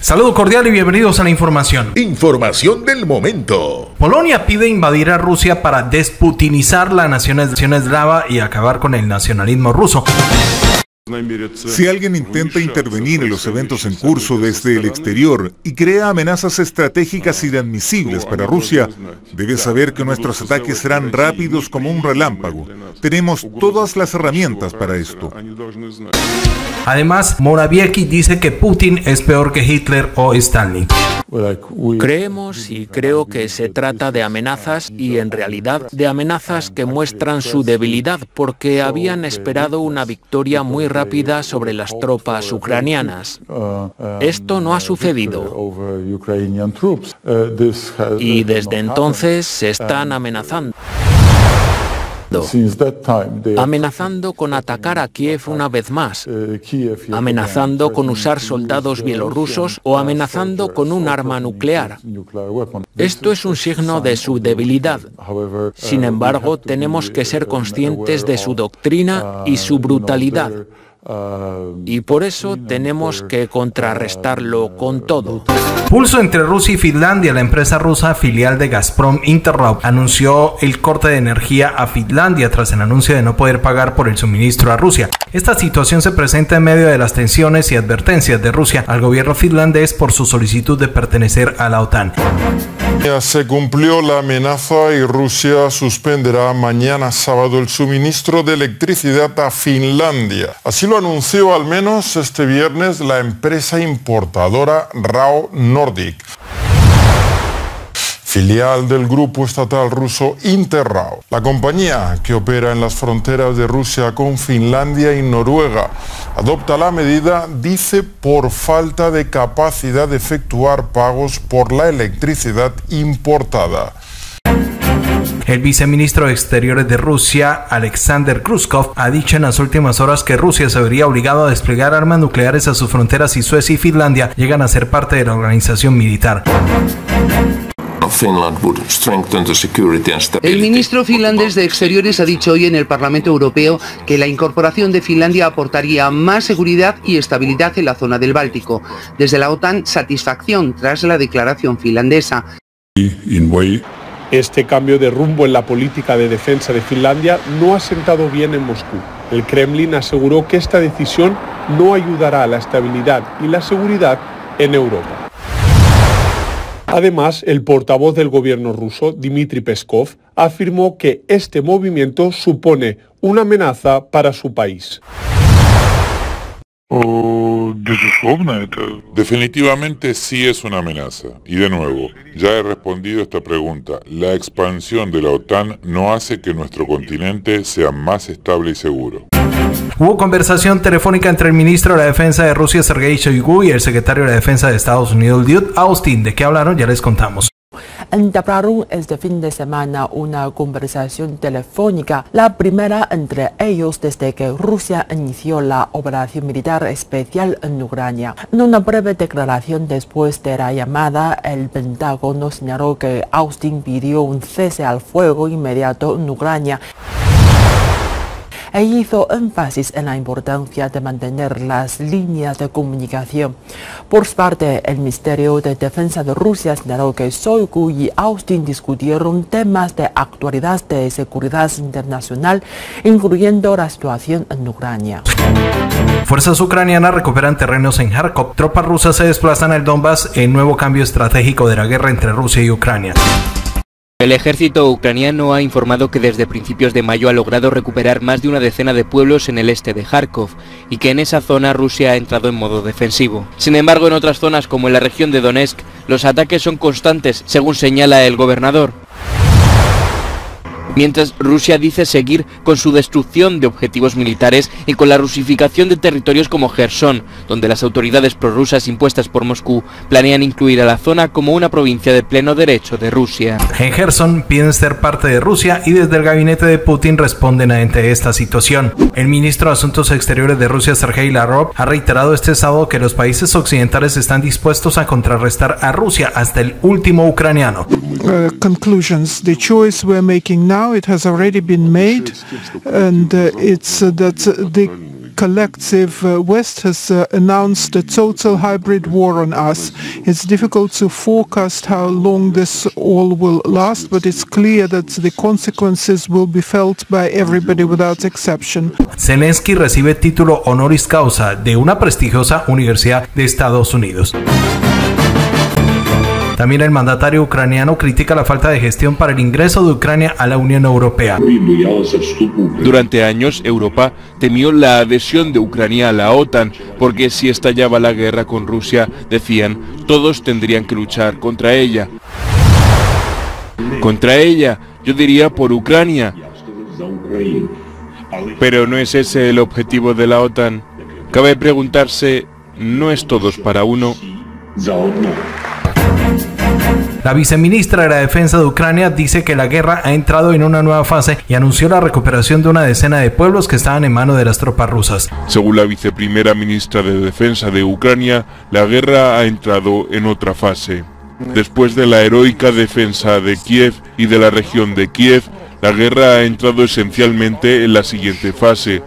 Saludo cordial y bienvenidos a la información. Información del momento. Polonia pide invadir a Rusia para desputinizar la nación eslava y acabar con el nacionalismo ruso. Si alguien intenta intervenir en los eventos en curso desde el exterior y crea amenazas estratégicas inadmisibles para Rusia, debe saber que nuestros ataques serán rápidos como un relámpago. Tenemos todas las herramientas para esto. Además, Morawiecki dice que Putin es peor que Hitler o Stalin. Creemos y creo que se trata de amenazas y en realidad de amenazas que muestran su debilidad porque habían esperado una victoria muy rápida sobre las tropas ucranianas. Esto no ha sucedido. Y desde entonces se están amenazando amenazando con atacar a Kiev una vez más, amenazando con usar soldados bielorrusos o amenazando con un arma nuclear. Esto es un signo de su debilidad. Sin embargo, tenemos que ser conscientes de su doctrina y su brutalidad. Y por eso tenemos que contrarrestarlo con todo. Pulso entre Rusia y Finlandia. La empresa rusa filial de Gazprom Interrob anunció el corte de energía a Finlandia tras el anuncio de no poder pagar por el suministro a Rusia. Esta situación se presenta en medio de las tensiones y advertencias de Rusia al gobierno finlandés por su solicitud de pertenecer a la OTAN. Se cumplió la amenaza y Rusia suspenderá mañana sábado el suministro de electricidad a Finlandia. Así lo anunció al menos este viernes la empresa importadora RAO Nordic filial del grupo estatal ruso Interrao. La compañía, que opera en las fronteras de Rusia con Finlandia y Noruega, adopta la medida, dice, por falta de capacidad de efectuar pagos por la electricidad importada. El viceministro de Exteriores de Rusia, Alexander Khrushchev, ha dicho en las últimas horas que Rusia se vería obligado a desplegar armas nucleares a sus fronteras si Suecia y Finlandia llegan a ser parte de la organización militar. El ministro finlandés de Exteriores ha dicho hoy en el Parlamento Europeo que la incorporación de Finlandia aportaría más seguridad y estabilidad en la zona del Báltico. Desde la OTAN, satisfacción tras la declaración finlandesa. Este cambio de rumbo en la política de defensa de Finlandia no ha sentado bien en Moscú. El Kremlin aseguró que esta decisión no ayudará a la estabilidad y la seguridad en Europa. Además, el portavoz del gobierno ruso, Dmitry Peskov, afirmó que este movimiento supone una amenaza para su país. Definitivamente sí es una amenaza. Y de nuevo, ya he respondido esta pregunta. La expansión de la OTAN no hace que nuestro continente sea más estable y seguro. Hubo conversación telefónica entre el ministro de la Defensa de Rusia, Sergei Shoigu, y el secretario de la Defensa de Estados Unidos, Lloyd Austin. ¿De qué hablaron? Ya les contamos. Entablaron este fin de semana una conversación telefónica, la primera entre ellos desde que Rusia inició la operación militar especial en Ucrania. En una breve declaración después de la llamada, el Pentágono señaló que Austin pidió un cese al fuego inmediato en Ucrania e hizo énfasis en la importancia de mantener las líneas de comunicación. Por su parte, el Ministerio de Defensa de Rusia señaló que Shoigu y Austin discutieron temas de actualidad de seguridad internacional, incluyendo la situación en Ucrania. Fuerzas ucranianas recuperan terrenos en Kharkov. Tropas rusas se desplazan al Donbass en nuevo cambio estratégico de la guerra entre Rusia y Ucrania. El ejército ucraniano ha informado que desde principios de mayo ha logrado recuperar más de una decena de pueblos en el este de Kharkov y que en esa zona Rusia ha entrado en modo defensivo. Sin embargo, en otras zonas como en la región de Donetsk, los ataques son constantes, según señala el gobernador mientras Rusia dice seguir con su destrucción de objetivos militares y con la rusificación de territorios como Gerson, donde las autoridades prorrusas impuestas por Moscú planean incluir a la zona como una provincia de pleno derecho de Rusia. En Gerson piden ser parte de Rusia y desde el gabinete de Putin responden ante esta situación. El ministro de Asuntos Exteriores de Rusia, Sergei Lavrov, ha reiterado este sábado que los países occidentales están dispuestos a contrarrestar a Rusia hasta el último ucraniano. Uh, conclusions. The choice we're making now, it has already been made, and uh, it's uh, that the collective uh, West has uh, announced a total hybrid war on us. It's difficult to forecast how long this all will last, but it's clear that the consequences will be felt by everybody without exception. Zelensky recibe título honoris causa de una prestigiosa universidad de Estados Unidos. También el mandatario ucraniano critica la falta de gestión para el ingreso de Ucrania a la Unión Europea. Durante años, Europa temió la adhesión de Ucrania a la OTAN, porque si estallaba la guerra con Rusia, decían, todos tendrían que luchar contra ella. Contra ella, yo diría por Ucrania. Pero no es ese el objetivo de la OTAN. Cabe preguntarse, ¿no es todos para uno? La viceministra de la Defensa de Ucrania dice que la guerra ha entrado en una nueva fase y anunció la recuperación de una decena de pueblos que estaban en manos de las tropas rusas. Según la viceprimera ministra de Defensa de Ucrania, la guerra ha entrado en otra fase. Después de la heroica defensa de Kiev y de la región de Kiev, la guerra ha entrado esencialmente en la siguiente fase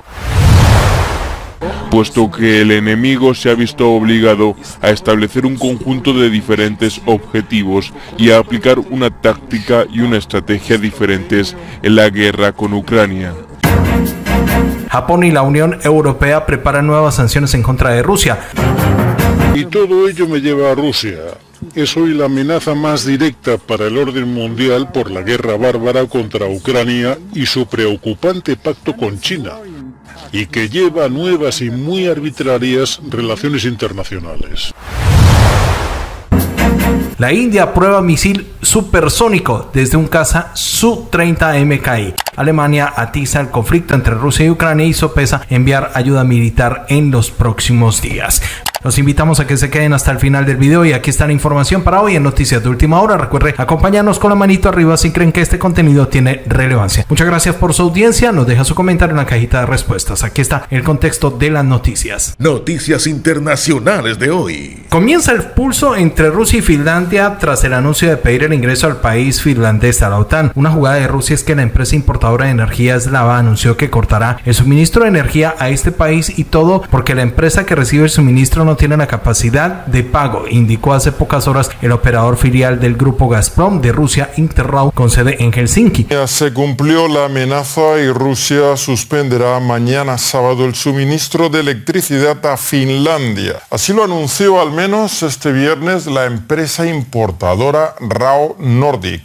puesto que el enemigo se ha visto obligado a establecer un conjunto de diferentes objetivos y a aplicar una táctica y una estrategia diferentes en la guerra con Ucrania. Japón y la Unión Europea preparan nuevas sanciones en contra de Rusia. Y todo ello me lleva a Rusia. Es hoy la amenaza más directa para el orden mundial por la guerra bárbara contra Ucrania y su preocupante pacto con China y que lleva nuevas y muy arbitrarias relaciones internacionales. La India prueba misil supersónico desde un caza Su-30 MKI. Alemania atiza el conflicto entre Rusia y Ucrania y sopesa enviar ayuda militar en los próximos días. Los invitamos a que se queden hasta el final del video y aquí está la información para hoy en Noticias de Última Hora. Recuerde acompañarnos con la manito arriba si creen que este contenido tiene relevancia. Muchas gracias por su audiencia. Nos deja su comentario en la cajita de respuestas. Aquí está el contexto de las noticias. Noticias internacionales de hoy. Comienza el pulso entre Rusia y Finlandia tras el anuncio de pedir el ingreso al país finlandés a la OTAN. Una jugada de Rusia es que la empresa importadora de energía eslava anunció que cortará el suministro de energía a este país y todo porque la empresa que recibe el suministro no tiene la capacidad de pago, indicó hace pocas horas el operador filial del grupo Gazprom de Rusia, Interrau, con sede en Helsinki. Se cumplió la amenaza y Rusia suspenderá mañana sábado el suministro de electricidad a Finlandia. Así lo anunció al menos este viernes la empresa importadora RAO Nordic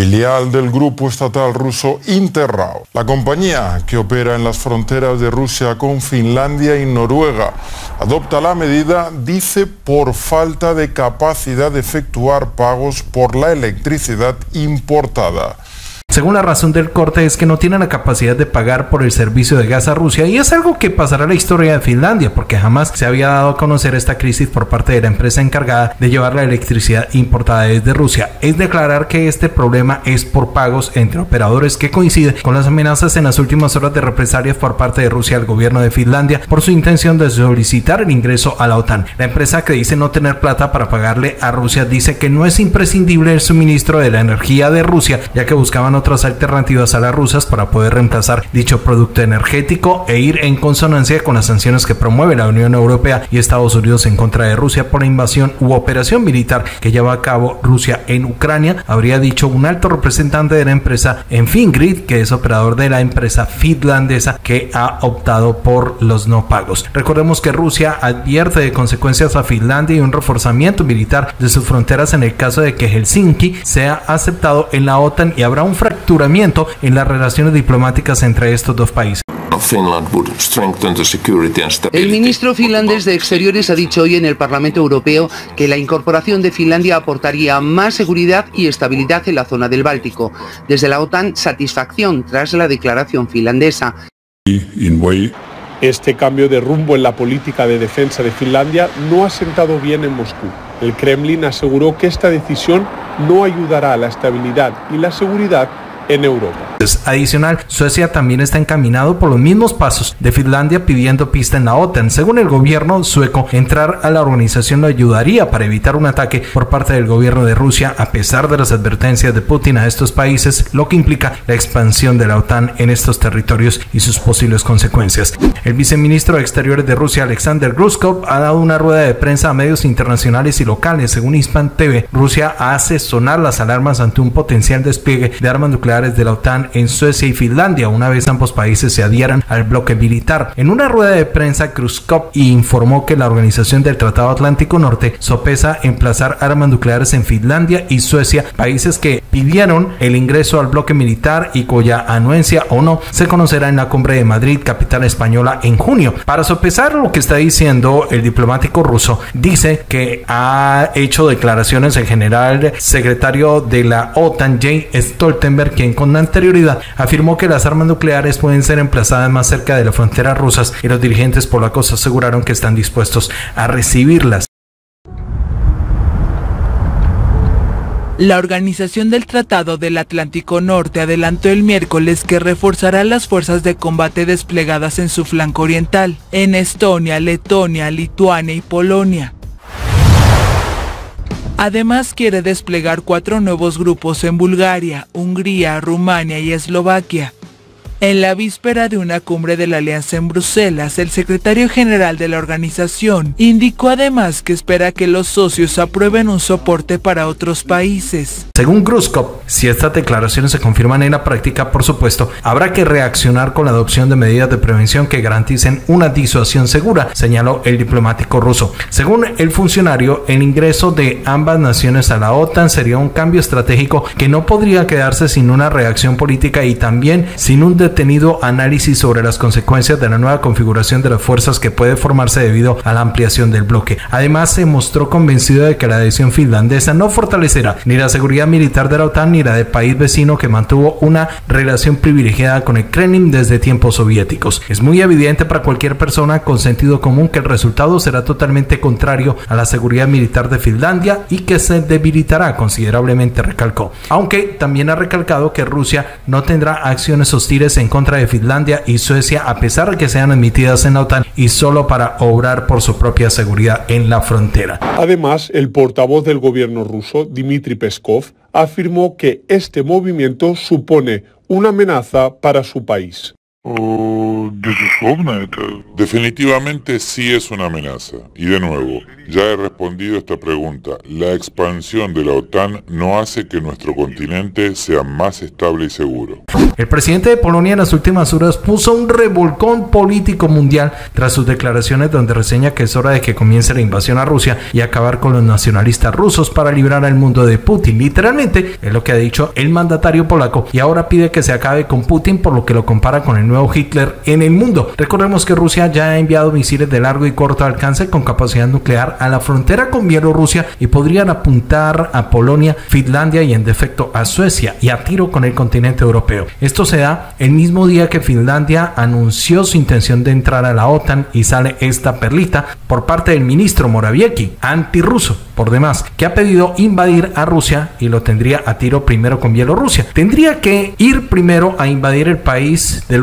filial del grupo estatal ruso Interrao. La compañía, que opera en las fronteras de Rusia con Finlandia y Noruega, adopta la medida, dice, por falta de capacidad de efectuar pagos por la electricidad importada. Según la razón del corte es que no tienen la capacidad de pagar por el servicio de gas a Rusia y es algo que pasará a la historia de Finlandia porque jamás se había dado a conocer esta crisis por parte de la empresa encargada de llevar la electricidad importada desde Rusia. Es declarar que este problema es por pagos entre operadores que coincide con las amenazas en las últimas horas de represalias por parte de Rusia al gobierno de Finlandia por su intención de solicitar el ingreso a la OTAN. La empresa que dice no tener plata para pagarle a Rusia dice que no es imprescindible el suministro de la energía de Rusia ya que buscaban otras alternativas a las rusas para poder reemplazar dicho producto energético e ir en consonancia con las sanciones que promueve la Unión Europea y Estados Unidos en contra de Rusia por la invasión u operación militar que lleva a cabo Rusia en Ucrania, habría dicho un alto representante de la empresa en Fingrid, que es operador de la empresa finlandesa que ha optado por los no pagos. Recordemos que Rusia advierte de consecuencias a Finlandia y un reforzamiento militar de sus fronteras en el caso de que Helsinki sea aceptado en la OTAN y habrá un fracturamiento en las relaciones diplomáticas entre estos dos países. El ministro finlandés de Exteriores ha dicho hoy en el Parlamento Europeo que la incorporación de Finlandia aportaría más seguridad y estabilidad en la zona del Báltico. Desde la OTAN, satisfacción tras la declaración finlandesa. Este cambio de rumbo en la política de defensa de Finlandia no ha sentado bien en Moscú. El Kremlin aseguró que esta decisión no ayudará a la estabilidad y la seguridad en Europa. Adicional, Suecia también está encaminado por los mismos pasos de Finlandia pidiendo pista en la OTAN. Según el gobierno sueco, entrar a la organización lo ayudaría para evitar un ataque por parte del gobierno de Rusia a pesar de las advertencias de Putin a estos países, lo que implica la expansión de la OTAN en estos territorios y sus posibles consecuencias. El viceministro de Exteriores de Rusia, Alexander Gruskov, ha dado una rueda de prensa a medios internacionales y locales. Según Hispan TV, Rusia hace sonar las alarmas ante un potencial despliegue de armas nucleares de la OTAN en Suecia y Finlandia, una vez ambos países se adhieran al bloque militar. En una rueda de prensa, Gruskov informó que la Organización del Tratado Atlántico Norte sopesa emplazar armas nucleares en Finlandia y Suecia, países que pidieron el ingreso al bloque militar y cuya anuencia o no se conocerá en la cumbre de Madrid, capital española, en junio. Para sopesar lo que está diciendo el diplomático ruso, dice que ha hecho declaraciones el general secretario de la OTAN, Jane Stoltenberg, quien con anterioridad afirmó que las armas nucleares pueden ser emplazadas más cerca de las fronteras rusas y los dirigentes polacos aseguraron que están dispuestos a recibirlas. La Organización del Tratado del Atlántico Norte adelantó el miércoles que reforzará las fuerzas de combate desplegadas en su flanco oriental, en Estonia, Letonia, Lituania y Polonia. Además quiere desplegar cuatro nuevos grupos en Bulgaria, Hungría, Rumania y Eslovaquia. En la víspera de una cumbre de la Alianza en Bruselas, el secretario general de la organización indicó además que espera que los socios aprueben un soporte para otros países. Según Gruskov, si estas declaraciones se confirman en la práctica, por supuesto, habrá que reaccionar con la adopción de medidas de prevención que garanticen una disuasión segura, señaló el diplomático ruso. Según el funcionario, el ingreso de ambas naciones a la OTAN sería un cambio estratégico que no podría quedarse sin una reacción política y también sin un tenido análisis sobre las consecuencias de la nueva configuración de las fuerzas que puede formarse debido a la ampliación del bloque. Además, se mostró convencido de que la adhesión finlandesa no fortalecerá ni la seguridad militar de la OTAN ni la del país vecino que mantuvo una relación privilegiada con el Kremlin desde tiempos soviéticos. Es muy evidente para cualquier persona con sentido común que el resultado será totalmente contrario a la seguridad militar de Finlandia y que se debilitará considerablemente, recalcó. Aunque también ha recalcado que Rusia no tendrá acciones hostiles en contra de Finlandia y Suecia a pesar de que sean admitidas en la OTAN y solo para obrar por su propia seguridad en la frontera. Además, el portavoz del gobierno ruso, Dmitry Peskov, afirmó que este movimiento supone una amenaza para su país. Definitivamente sí es una amenaza. Y de nuevo, ya he respondido esta pregunta. La expansión de la OTAN no hace que nuestro continente sea más estable y seguro. El presidente de Polonia en las últimas horas puso un revolcón político mundial tras sus declaraciones donde reseña que es hora de que comience la invasión a Rusia y acabar con los nacionalistas rusos para librar al mundo de Putin. Literalmente es lo que ha dicho el mandatario polaco y ahora pide que se acabe con Putin por lo que lo compara con el nuevo Hitler en el mundo. Recordemos que Rusia ya ha enviado misiles de largo y corto alcance con capacidad nuclear a la frontera con Bielorrusia y podrían apuntar a Polonia, Finlandia y en defecto a Suecia y a tiro con el continente europeo. Esto se da el mismo día que Finlandia anunció su intención de entrar a la OTAN y sale esta perlita por parte del ministro Morawiecki, antirruso por demás, que ha pedido invadir a Rusia y lo tendría a tiro primero con Bielorrusia. Tendría que ir primero a invadir el país de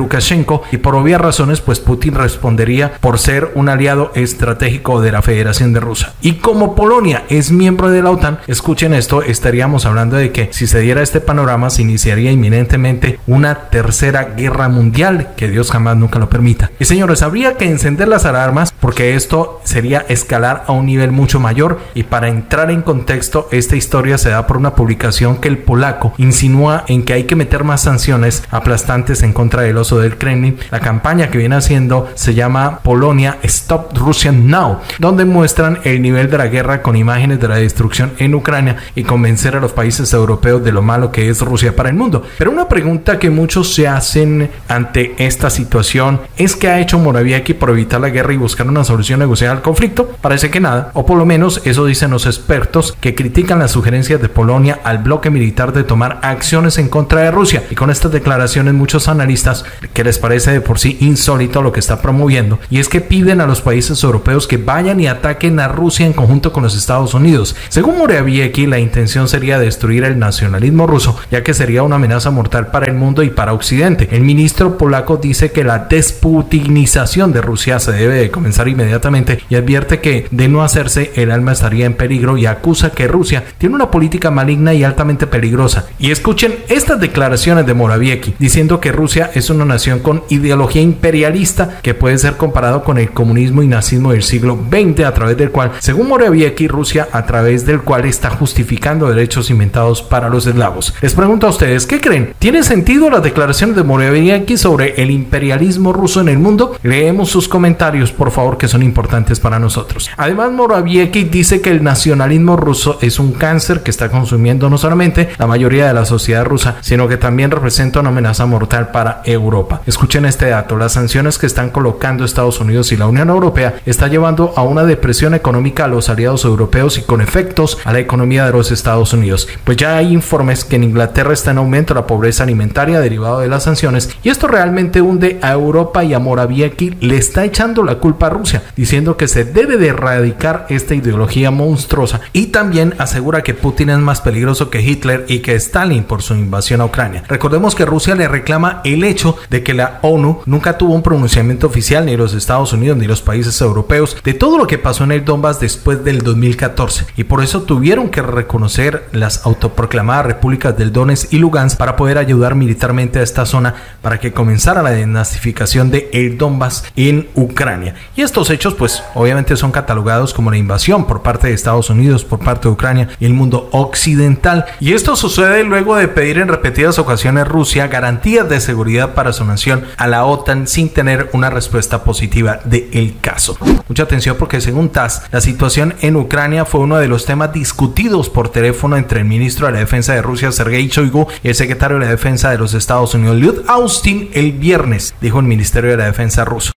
Y por obvias razones pues Putin respondería por ser un aliado estratégico de la Federación de Rusia. Y como Polonia es miembro de la OTAN, escuchen esto, estaríamos hablando de que si se diera este panorama se iniciaría inminentemente una tercera guerra mundial, que Dios jamás nunca lo permita. Y señores, habría que encender las alarmas porque esto sería escalar a un nivel mucho mayor y para entrar en contexto, esta historia se da por una publicación que el polaco insinúa en que hay que meter más sanciones aplastantes en contra del oso del Kremlin, la campaña que viene haciendo se llama Polonia Stop Russian Now, donde muestran el nivel de la guerra con imágenes de la destrucción en Ucrania y convencer a los países europeos de lo malo que es Rusia para el mundo. Pero una pregunta que muchos se hacen ante esta situación es que ha hecho Morawiecki por evitar la guerra y buscar buscar una solución negociada al conflicto? Parece que nada, o por lo menos eso dicen los expertos que critican las sugerencias de Polonia al bloque militar de tomar acciones en contra de Rusia. Y con estas declaraciones muchos analistas que les parece de por sí insólito lo que está promoviendo, y es que piden a los países europeos que vayan y ataquen a Rusia en conjunto con los Estados Unidos. Según Morawiecki, la intención sería destruir el nacionalismo ruso, ya que sería una amenaza mortal para el mundo y para Occidente. El ministro polaco dice que la desputinización de Rusia se debe de comenzar inmediatamente y advierte que de no hacerse el alma estaría en peligro y acusa que Rusia tiene una política maligna y altamente peligrosa. Y escuchen estas declaraciones de Morawiecki diciendo que Rusia es una nación con ideología imperialista que puede ser comparado con el comunismo y nazismo del siglo XX a través del cual, según Morawiecki, Rusia a través del cual está justificando derechos inventados para los eslavos. Les pregunto a ustedes, ¿qué creen? ¿Tiene sentido las declaraciones de Morawiecki sobre el imperialismo ruso en el mundo? Leemos sus comentarios, por favor, que son importantes para nosotros. Además, Morawiecki dice que el nacionalismo ruso es un cáncer que está consumiendo no solamente la mayoría de la sociedad rusa, sino que también representa una amenaza mortal para Europa. Escuchen este dato, las sanciones que están colocando Estados Unidos y la Unión Europea está llevando a una depresión económica a los aliados europeos y con efectos a la economía de los Estados Unidos. Pues ya hay informes que en Inglaterra está en aumento la pobreza alimentaria derivado de las sanciones y esto realmente hunde a Europa y a Morawiecki le está echando la culpa a Rusia, diciendo que se debe de erradicar esta ideología monstruosa y también asegura que Putin es más peligroso que Hitler y que Stalin por su invasión a Ucrania. Recordemos que Rusia le reclama el hecho de que la ONU nunca tuvo un pronunciamiento oficial ni los Estados Unidos ni los países europeos de todo lo que pasó en el Donbass después del 2014 y por eso tuvieron que reconocer las autoproclamadas repúblicas del Donetsk y Lugansk para poder ayudar militarmente a esta zona para que comenzara la denazificación de el Donbass en Ucrania. Estos hechos pues obviamente son catalogados como la invasión por parte de Estados Unidos, por parte de Ucrania y el mundo occidental. Y esto sucede luego de pedir en repetidas ocasiones Rusia garantías de seguridad para su nación a la OTAN sin tener una respuesta positiva del caso. Mucha atención porque según TASS, la situación en Ucrania fue uno de los temas discutidos por teléfono entre el ministro de la Defensa de Rusia, Sergei Shoigu, y el secretario de la Defensa de los Estados Unidos, Lloyd Austin, el viernes, dijo el Ministerio de la Defensa ruso.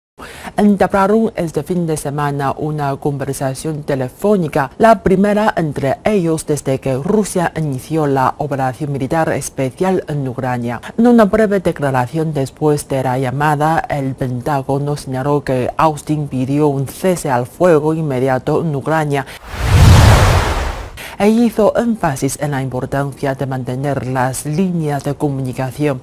Entablaron este fin de semana una conversación telefónica, la primera entre ellos desde que Rusia inició la operación militar especial en Ucrania. En una breve declaración después de la llamada, el Pentágono señaló que Austin pidió un cese al fuego inmediato en Ucrania e hizo énfasis en la importancia de mantener las líneas de comunicación.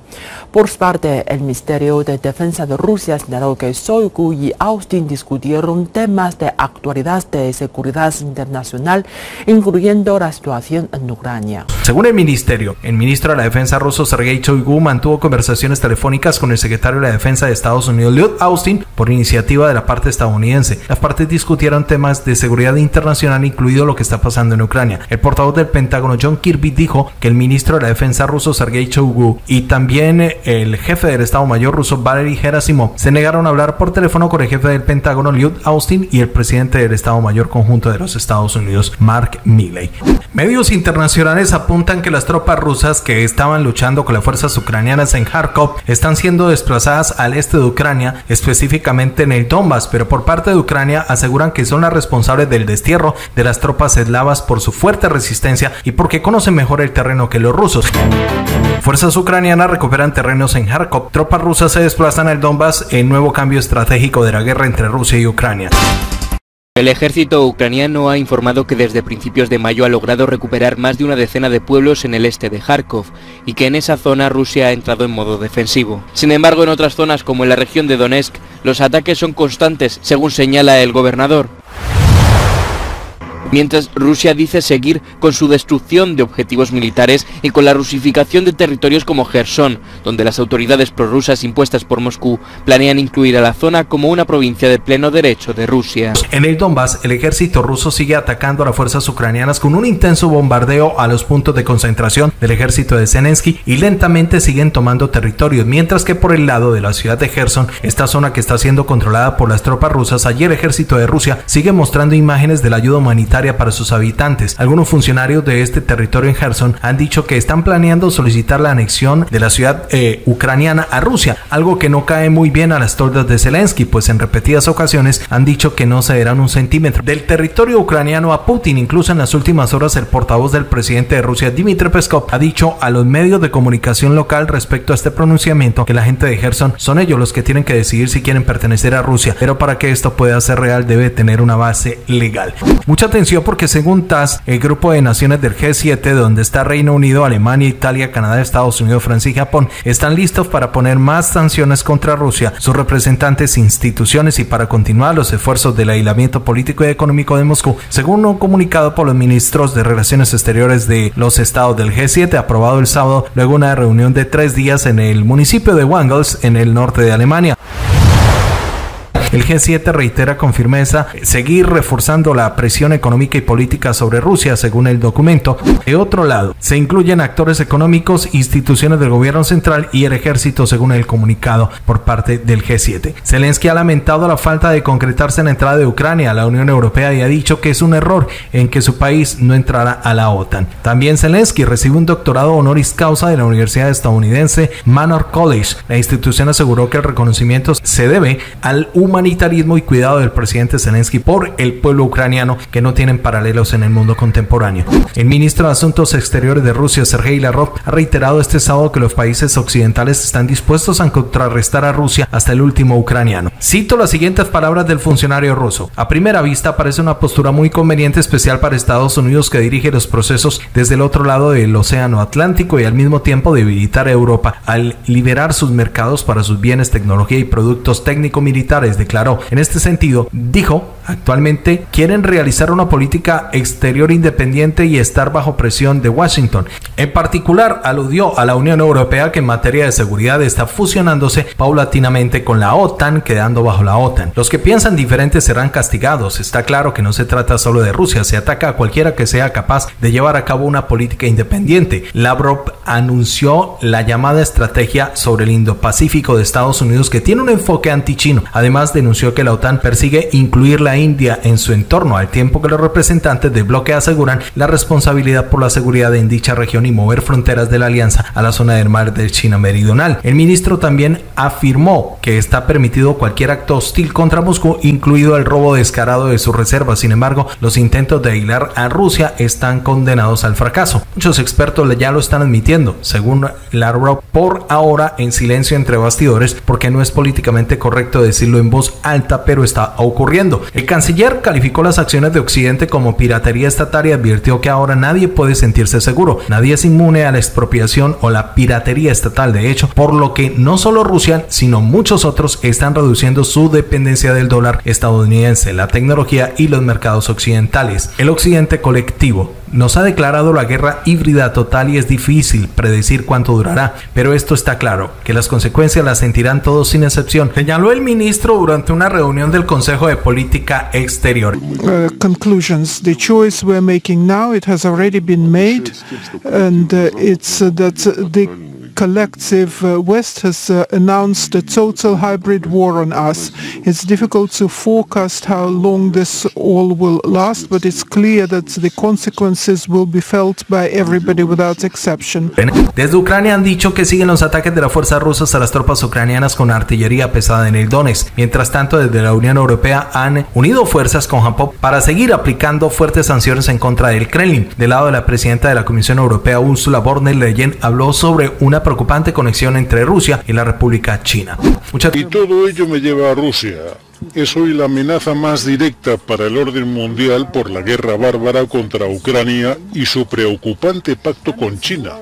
Por su parte, el Ministerio de Defensa de Rusia señaló que Shoigu y Austin discutieron temas de actualidad de seguridad internacional, incluyendo la situación en Ucrania. Según el ministerio, el ministro de la Defensa ruso Sergei Shoigu mantuvo conversaciones telefónicas con el secretario de la Defensa de Estados Unidos, Lloyd Austin, por iniciativa de la parte estadounidense. Las partes discutieron temas de seguridad internacional, incluido lo que está pasando en Ucrania. El portavoz del Pentágono John Kirby dijo que el ministro de la Defensa ruso Sergei Shoigu y también el jefe del Estado Mayor ruso Valery Gerasimov se negaron a hablar por teléfono con el jefe del Pentágono Lloyd Austin y el presidente del Estado Mayor Conjunto de los Estados Unidos Mark Milley. Medios internacionales apuntan que las tropas rusas que estaban luchando con las fuerzas ucranianas en Kharkov están siendo desplazadas al este de Ucrania, específicamente en el Donbass, pero por parte de Ucrania aseguran que son las responsables del destierro de las tropas eslavas por su fuerte resistencia y porque conocen mejor el terreno que los rusos. Fuerzas ucranianas recuperan terrenos en Kharkov. Tropas rusas se desplazan al Donbass en nuevo cambio estratégico de la guerra entre Rusia y Ucrania. El ejército ucraniano ha informado que desde principios de mayo ha logrado recuperar más de una decena de pueblos en el este de Kharkov y que en esa zona Rusia ha entrado en modo defensivo. Sin embargo, en otras zonas como en la región de Donetsk, los ataques son constantes, según señala el gobernador mientras Rusia dice seguir con su destrucción de objetivos militares y con la rusificación de territorios como Gerson, donde las autoridades prorrusas impuestas por Moscú planean incluir a la zona como una provincia de pleno derecho de Rusia. En el Donbass, el ejército ruso sigue atacando a las fuerzas ucranianas con un intenso bombardeo a los puntos de concentración del ejército de Zelensky y lentamente siguen tomando territorios, mientras que por el lado de la ciudad de Gerson, esta zona que está siendo controlada por las tropas rusas, allí el ejército de Rusia sigue mostrando imágenes de la ayuda humanitaria alimentaria para sus habitantes. Algunos funcionarios de este territorio en Gerson han dicho que están planeando solicitar la anexión de la ciudad eh, ucraniana a Rusia, algo que no cae muy bien a las tordas de Zelensky, pues en repetidas ocasiones han dicho que no cederán un centímetro del territorio ucraniano a Putin. Incluso en las últimas horas el portavoz del presidente de Rusia, Dmitry Peskov, ha dicho a los medios de comunicación local respecto a este pronunciamiento que la gente de Gerson son ellos los que tienen que decidir si quieren pertenecer a Rusia, pero para que esto pueda ser real debe tener una base legal. Mucha atención porque según TAS, el grupo de naciones del G7, donde está Reino Unido, Alemania, Italia, Canadá, Estados Unidos, Francia y Japón, están listos para poner más sanciones contra Rusia, sus representantes, instituciones y para continuar los esfuerzos del aislamiento político y económico de Moscú, según un comunicado por los ministros de Relaciones Exteriores de los estados del G7, aprobado el sábado, luego una reunión de tres días en el municipio de Wangels, en el norte de Alemania. El G7 reitera con firmeza seguir reforzando la presión económica y política sobre Rusia, según el documento. De otro lado, se incluyen actores económicos, instituciones del gobierno central y el ejército, según el comunicado por parte del G7. Zelensky ha lamentado la falta de concretarse en la entrada de Ucrania a la Unión Europea y ha dicho que es un error en que su país no entrara a la OTAN. También Zelensky recibe un doctorado honoris causa de la Universidad estadounidense Manor College. La institución aseguró que el reconocimiento se debe al humanitarismo humanitarismo y cuidado del presidente Zelensky por el pueblo ucraniano que no tienen paralelos en el mundo contemporáneo. El ministro de Asuntos Exteriores de Rusia, Sergei Lavrov, ha reiterado este sábado que los países occidentales están dispuestos a contrarrestar a Rusia hasta el último ucraniano. Cito las siguientes palabras del funcionario ruso. A primera vista parece una postura muy conveniente especial para Estados Unidos que dirige los procesos desde el otro lado del Océano Atlántico y al mismo tiempo debilitar a Europa al liberar sus mercados para sus bienes, tecnología y productos técnico-militares de declaró. En este sentido, dijo, actualmente quieren realizar una política exterior independiente y estar bajo presión de Washington. En particular, aludió a la Unión Europea que en materia de seguridad está fusionándose paulatinamente con la OTAN, quedando bajo la OTAN. Los que piensan diferente serán castigados. Está claro que no se trata solo de Rusia, se ataca a cualquiera que sea capaz de llevar a cabo una política independiente. Lavrov anunció la llamada estrategia sobre el Indo-Pacífico de Estados Unidos que tiene un enfoque anti-chino, además denunció que la OTAN persigue incluir la India en su entorno, al tiempo que los representantes del bloque aseguran la responsabilidad por la seguridad en dicha región y mover fronteras de la alianza a la zona del mar de China Meridional. El ministro también afirmó que está permitido cualquier acto hostil contra Moscú, incluido el robo descarado de sus reservas. Sin embargo, los intentos de aislar a Rusia están condenados al fracaso. Muchos expertos ya lo están admitiendo, según Lavrov, por ahora en silencio entre bastidores, porque no es políticamente correcto decirlo en voz alta, pero está ocurriendo. El canciller calificó las acciones de Occidente como piratería estatal y advirtió que ahora nadie puede sentirse seguro. Nadie es inmune a la expropiación o la piratería estatal, de hecho, por lo que no solo Rusia, sino muchos otros están reduciendo su dependencia del dólar estadounidense, la tecnología y los mercados occidentales. El occidente colectivo nos ha declarado la guerra híbrida total y es difícil predecir cuánto durará, pero esto está claro, que las consecuencias las sentirán todos sin excepción, señaló el ministro durante una reunión del Consejo de Política Exterior. Uh, conclusions. The choice we're making now, it has already been made, and uh, it's uh, that the collective uh, West has uh, announced a total hybrid war on us. It's difficult to forecast how long this all will last, but it's clear that the consequences will be felt by everybody without exception. Desde Ucrania han dicho que siguen los ataques de las fuerzas rusas a las tropas ucranianas con artillería pesada en el Donetsk. Mientras tanto, desde la Unión Europea han unido fuerzas con Japón para seguir aplicando fuertes sanciones en contra del Kremlin. Del lado de la presidenta de la Comisión Europea, Ursula von der Leyen, habló sobre una preocupante conexión entre Rusia y la República China. y todo ello me lleva a Rusia. Es hoy la amenaza más directa para el orden mundial por la guerra bárbara contra Ucrania y su preocupante pacto con China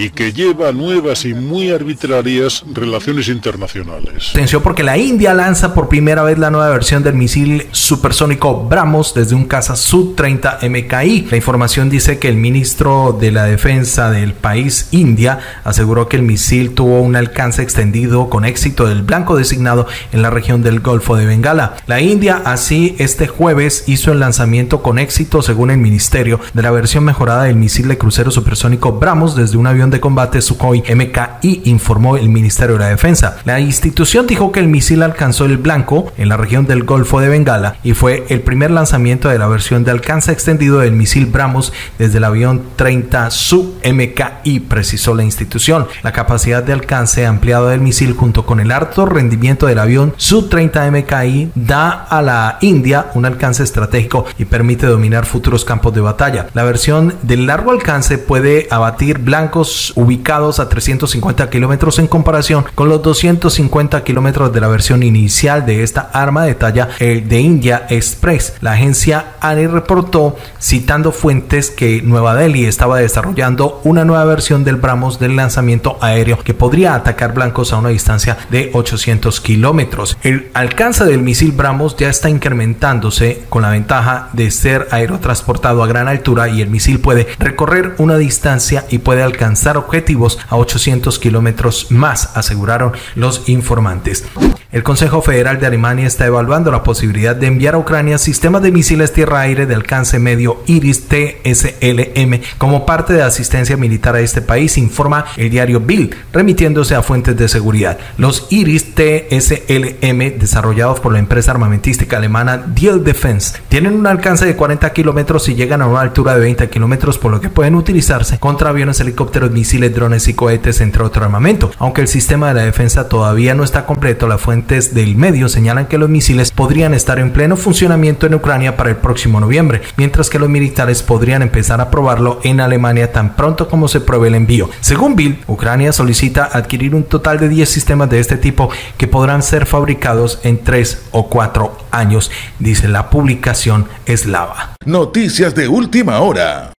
y que lleva nuevas y muy arbitrarias relaciones internacionales. Atención porque la India lanza por primera vez la nueva versión del misil supersónico Brahmos desde un caza Su-30 MKI. La información dice que el ministro de la defensa del país India aseguró que el misil tuvo un alcance extendido con éxito del blanco designado en la región del Golfo de Bengala. La India así este jueves hizo el lanzamiento con éxito según el ministerio de la versión mejorada del misil de crucero supersónico Brahmos desde un avión de combate Sukhoi MKI, informó el Ministerio de la Defensa. La institución dijo que el misil alcanzó el blanco en la región del Golfo de Bengala y fue el primer lanzamiento de la versión de alcance extendido del misil Brahmos desde el avión 30 Su MKI, precisó la institución. La capacidad de alcance ampliado del misil junto con el alto rendimiento del avión Su-30 MKI da a la India un alcance estratégico y permite dominar futuros campos de batalla. La versión de largo alcance puede abatir blancos ubicados a 350 kilómetros en comparación con los 250 kilómetros de la versión inicial de esta arma de talla de India Express. La agencia ANI reportó, citando fuentes, que Nueva Delhi estaba desarrollando una nueva versión del Brahmos del lanzamiento aéreo que podría atacar blancos a una distancia de 800 kilómetros. El alcance del misil Brahmos ya está incrementándose con la ventaja de ser aerotransportado a gran altura y el misil puede recorrer una distancia y puede alcanzar objetivos a 800 kilómetros más, aseguraron los informantes. El Consejo Federal de Alemania está evaluando la posibilidad de enviar a Ucrania sistemas de misiles tierra-aire de alcance medio Iris TSLM como parte de asistencia militar a este país, informa el diario Bill, remitiéndose a fuentes de seguridad. Los Iris TSLM, desarrollados por la empresa armamentística alemana Diel Defense, tienen un alcance de 40 kilómetros y llegan a una altura de 20 kilómetros, por lo que pueden utilizarse contra aviones, helicópteros, misiles, drones y cohetes, entre otro armamento. Aunque el sistema de la defensa todavía no está completo, la fuente del medio señalan que los misiles podrían estar en pleno funcionamiento en Ucrania para el próximo noviembre, mientras que los militares podrían empezar a probarlo en Alemania tan pronto como se pruebe el envío. Según Bill, Ucrania solicita adquirir un total de 10 sistemas de este tipo que podrán ser fabricados en 3 o 4 años, dice la publicación eslava. Noticias de última hora.